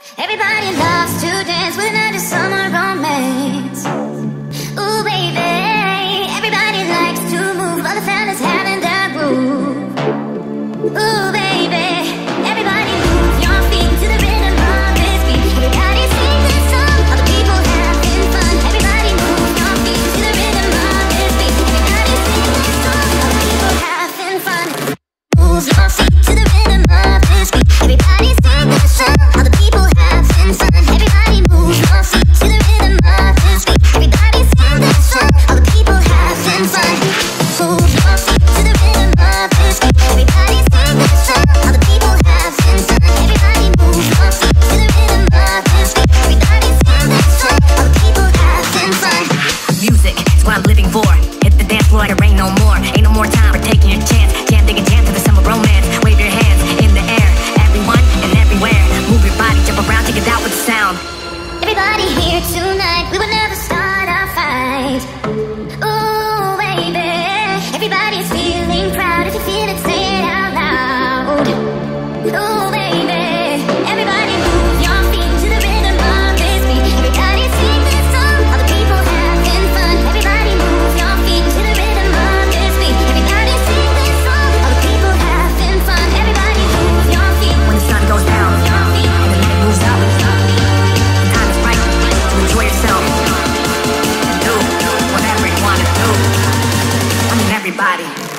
Everybody loves to dance when I just summer romance. Ooh, baby. Everybody likes to move, all the fellas having their groove. Ooh, baby. Everybody move your feet to the rhythm of this beat. Everybody sing this song, all the people having fun. Everybody move your feet to the rhythm of this beat. Everybody sing this song, all the people having fun. Move your feet.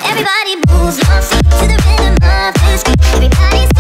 Everybody moves on, to the rhythm of this beat. Everybody.